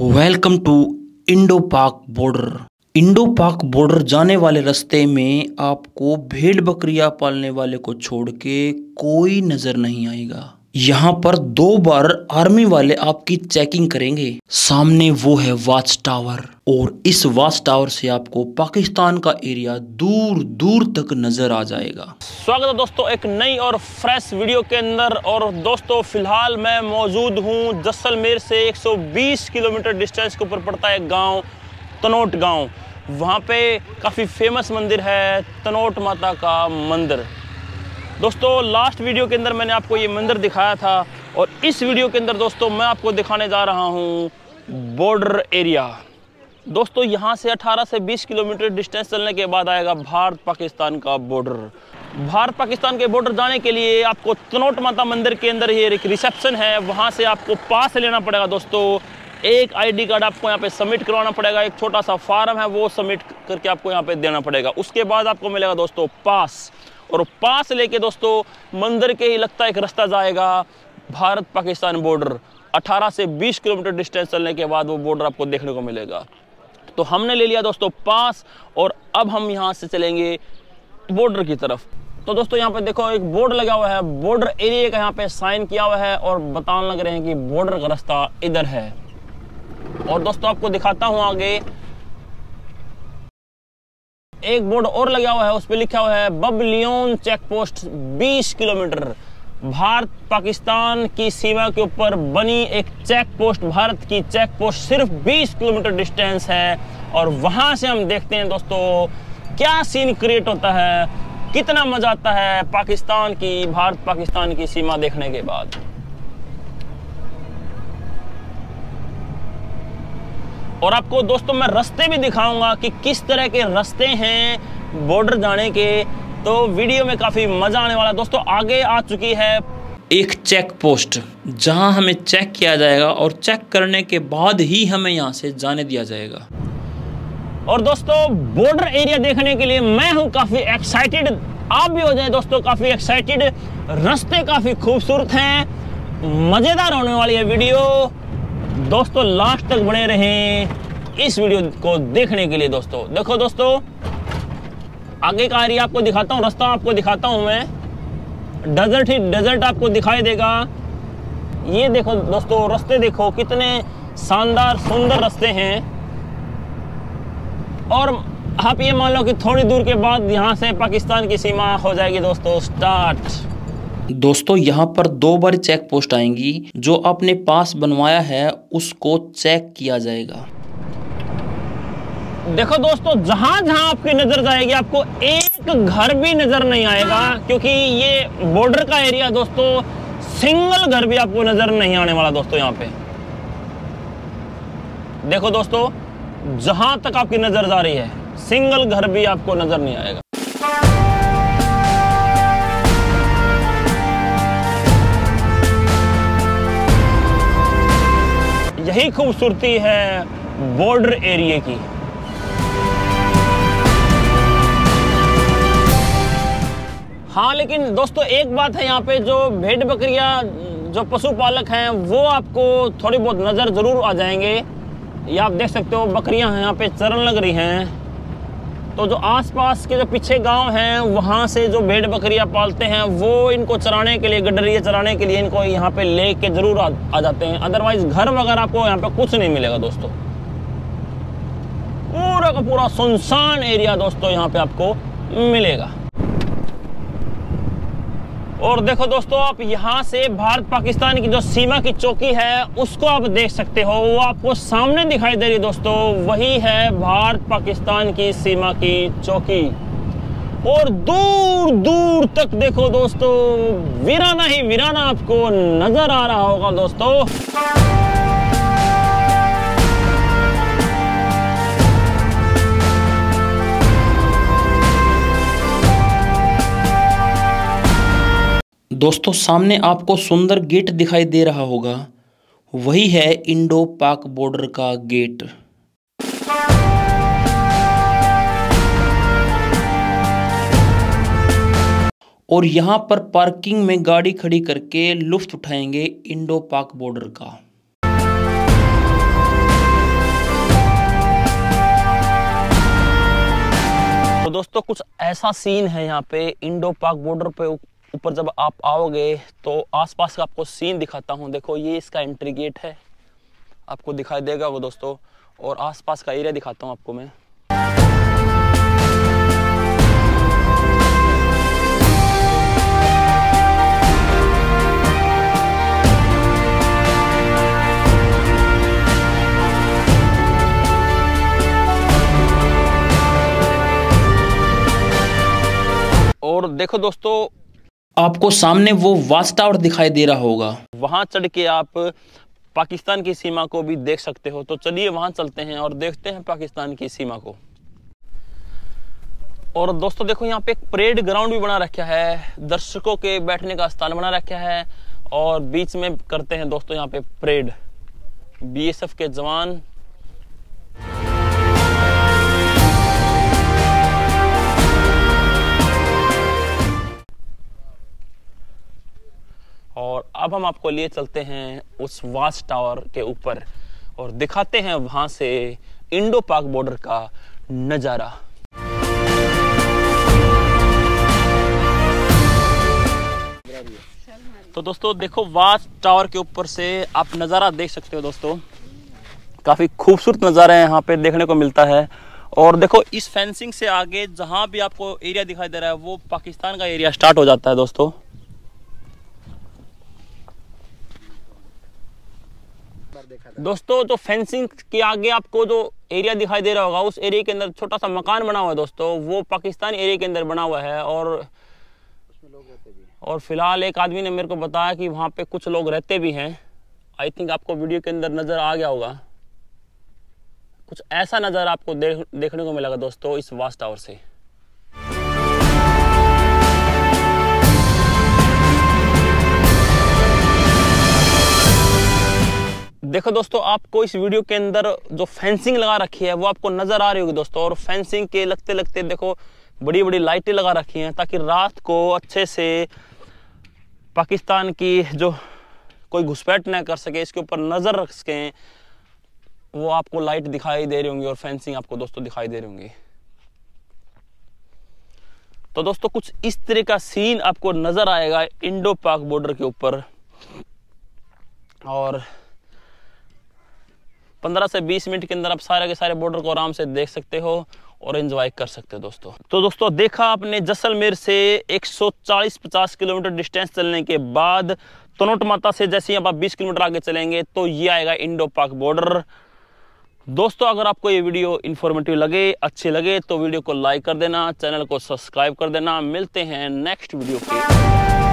Welcome to Indo Pak border Indo Pak border जाने वाले रास्ते में आपको भेड़ बकरियाँ पालने वाले को छोड़ के कोई नज़र नहीं आएगा। यहाँ पर दो बार आर्मी वाले आपकी चेकिंग करेंगे। सामने वो है वाच टावर और इस वाच टावर से आपको पाकिस्तान का एरिया दूर दूर तक नज़र आ जाएगा। स्वागत है दोस्तों एक नई और फ्रेश वीडियो के अंदर और दोस्तों फ़िलहाल मैं मौजूद हूँ जैसलमेर से 120 किलोमीटर डिस्टेंस के ऊपर पड़ता है गाँव तनोट गाँव। वहाँ पे काफ़ी फ़ेमस मंदिर है तनोट माता का मंदिर। दोस्तों लास्ट वीडियो के अंदर मैंने आपको ये मंदिर दिखाया था और इस वीडियो के अंदर दोस्तों मैं आपको दिखाने जा रहा हूँ बॉर्डर एरिया दोस्तों, यहाँ से 18 से 20 किलोमीटर डिस्टेंस चलने के बाद आएगा भारत पाकिस्तान का बॉर्डर भारत पाकिस्तान के बॉर्डर जाने के लिए आपको तनोट माता मंदिर के अंदर ये एक रिसेप्शन है। वहाँ से आपको पास लेना पड़ेगा दोस्तों। एक आईडी कार्ड आपको यहाँ पे सबमिट करवाना पड़ेगा। एक छोटा सा फार्म है, वो सबमिट करके आपको यहाँ पे देना पड़ेगा। उसके बाद आपको मिलेगा दोस्तों पास और पास लेके दोस्तों, मंदिर के ही लगता एक रास्ता जाएगा, भारत पाकिस्तान बॉर्डर 18 से 20 किलोमीटर डिस्टेंस चलने के बाद वो बॉर्डर आपको देखने को मिलेगा। तो हमने ले लिया दोस्तों पास, और अब हम यहाँ से चलेंगे बॉर्डर की तरफ़। तो दोस्तों, यहाँ पे देखो एक बोर्ड लगा हुआ है। बॉर्डर एरिया का यहाँ पे साइन किया हुआ है, और बताने लग रहे हैं कि बॉर्डर का रास्ता इधर है। और दोस्तों, आपको दिखाता हूँ आगे। एक बोर्ड और लगा हुआ है, उस पर लिखा हुआ है, बबलियोन check post 20 kilometre. Bharat Pakistan की सीमा के ऊपर बनी एक चेक पोस्ट भारत की चेक पोस्ट सिर्फ़ 20 किलोमीटर डिस्टेंस है। और वहाँ से हम देखते हैं दोस्तों, क्या सीन क्रिएट होता है, कितना मज़ा आता है पाकिस्तान की, भारत पाकिस्तान की सीमा देखने के बाद। और आपको दोस्तों मैं रास्ते भी दिखाऊँगा कि किस तरह के रास्ते हैं बॉर्डर जाने के। तो वीडियो में काफ़ी मज़ा आने वाला दोस्तों, आगे आ चुकी है एक चेक पोस्ट जहाँ हमें चेक किया जाएगा और चेक करने के बाद ही हमें यहाँ से जाने दिया जाएगा। और दोस्तों बॉर्डर एरिया देखने के लिए मैं हूँ काफ़ी एक्साइटेड आप भी हो जाए दोस्तों, काफ़ी एक्साइटेड रास्ते काफ़ी खूबसूरत हैं। मज़ेदार होने वाली है वीडियो दोस्तों, लास्ट तक बने रहें इस वीडियो को देखने के लिए दोस्तों। देखो दोस्तों, आगे का एरिया आपको दिखाता हूँ, रास्ता आपको दिखाता हूँ मैं। डेजर्ट ही डेजर्ट आपको दिखाई देगा। ये देखो दोस्तों, रास्ते देखो, कितने शानदार, सुंदर रास्ते हैं। और आप ये मान लो कि थोड़ी दूर के बाद यहाँ से पाकिस्तान की सीमा हो जाएगी दोस्तों स्टार्ट दोस्तों, यहाँ पर दो बार चेक पोस्ट आएँगी। जो आपने पास बनवाया है, उसको चेक किया जाएगा। देखो दोस्तों, जहाँ जहाँ आपकी नज़र जाएगी, आपको एक घर भी नज़र नहीं आएगा, क्योंकि ये बॉर्डर का एरिया दोस्तों सिंगल घर भी आपको नज़र नहीं आने वाला दोस्तों यहाँ पे। देखो दोस्तों, जहाँ तक आपकी नज़र जा रही है सिंगल घर भी आपको नज़र नहीं आएगा। यही खूबसूरती है बॉर्डर एरिया की। हाँ लेकिन दोस्तों, एक बात है यहाँ पे जो भेड़ बकरियाँ, जो पशुपालक हैं, वो आपको थोड़ी बहुत नज़र ज़रूर आ जाएँगे। ये आप देख सकते हो, बकरियाँ यहाँ पे चरण लग रही हैं। तो जो आसपास के जो पीछे गाँव हैं वहाँ से जो भेड़ बकरियाँ पालते हैं वो इनको चराने के लिए गडरिया चराने के लिए इनको यहाँ पे ले के ज़रूर आ, आ जाते हैं। अदरवाइज़ घर वगैरह आपको यहाँ पे कुछ नहीं मिलेगा दोस्तों। पूरा का पूरा सुनसान एरिया दोस्तों यहाँ पे आपको मिलेगा। और देखो दोस्तों, आप यहाँ से भारत पाकिस्तान की जो सीमा की चौकी है, उसको आप देख सकते हो, वो आपको सामने दिखाई दे रही दोस्तों, वही है भारत पाकिस्तान की सीमा की चौकी। और दूर दूर तक देखो दोस्तों, वीराना ही वीराना आपको नज़र आ रहा होगा दोस्तों। दोस्तों, सामने आपको सुंदर गेट दिखाई दे रहा होगा। वही है इंडो पाक बॉर्डर का गेट। और यहाँ पर पार्किंग में गाड़ी खड़ी करके लुफ्त उठाएँगे इंडो पाक बॉर्डर का। तो दोस्तों, कुछ ऐसा सीन है यहाँ पे इंडो पाक बॉर्डर पे ऊपर जब आप आओगे तो आसपास का आपको सीन दिखाता हूँ। देखो, ये इसका एंट्री गेट है। आपको दिखाई देगा वो दोस्तों, और आसपास का एरिया दिखाता हूँ आपको मैं। और देखो दोस्तों आपको सामने वो वाच टावर दिखाई दे रहा होगा। वहाँ चढ़ के आप पाकिस्तान की सीमा को भी देख सकते हो। तो चलिए वहाँ चलते हैं और देखते हैं पाकिस्तान की सीमा को। और दोस्तों देखो, यहाँ पे एक परेड ग्राउंड भी बना रखा है। दर्शकों के बैठने का स्थान बना रखा है और बीच में करते हैं दोस्तों यहाँ पे परेड। बीएसएफ के जवान और अब हम आपको लिए चलते हैं उस वाच टावर के ऊपर और दिखाते हैं वहाँ से इंडो पाक बॉर्डर का नज़ारा। तो दोस्तों, देखो वाच टावर के ऊपर से आप नज़ारा देख सकते हो दोस्तों। काफ़ी खूबसूरत नज़ारा है यहाँ पे, देखने को मिलता है। और देखो, इस फेंसिंग से आगे जहाँ भी आपको एरिया दिखाई दे रहा है, वो पाकिस्तान का एरिया स्टार्ट हो जाता है दोस्तों। दोस्तों, जो फेंसिंग के आगे आपको जो एरिया दिखाई दे रहा होगा, उस एरिया के अंदर छोटा सा मकान बना हुआ है दोस्तों। वो पाकिस्तान एरिया के अंदर बना हुआ है और और फ़िलहाल एक आदमी ने मेरे को बताया कि वहाँ पे कुछ लोग रहते भी हैं। आई थिंक आपको वीडियो के अंदर नज़र आ गया होगा। कुछ ऐसा नज़र आपको देख, देखने को मिलेगा दोस्तों इस वास्ट टावर से। देखो दोस्तों, आपको इस वीडियो के अंदर जो फेंसिंग लगा रखी है, वो आपको नज़र आ रही होगी दोस्तों। और फेंसिंग के लगते लगते देखो बड़ी बड़ी लाइटें लगा रखी हैं ताकि रात को अच्छे से पाकिस्तान की जो कोई घुसपैठ ना कर सके, इसके ऊपर नज़र रख सकें, वो आपको लाइट दिखाई दे रही होंगी और फेंसिंग आपको दोस्तों दिखाई दे रही होंगी। तो दोस्तों, कुछ इस तरह का सीन आपको नज़र आएगा इंडो पाक बॉर्डर के ऊपर। और 15 से 20 मिनट के अंदर आप सारे के सारे बॉर्डर को आराम से देख सकते हो और एंजॉय कर सकते हो दोस्तों। तो दोस्तों, देखा आपने जैसलमेर से 140-50 किलोमीटर डिस्टेंस चलने के बाद तनोट माता से जैसे ही आप 20 किलोमीटर आगे चलेंगे तो ये आएगा इंडो पाक बॉर्डर दोस्तों, अगर आपको ये वीडियो इन्फॉर्मेटिव लगे, अच्छे लगे तो वीडियो को लाइक कर देना, चैनल को सब्सक्राइब कर देना। मिलते हैं नेक्स्ट वीडियो के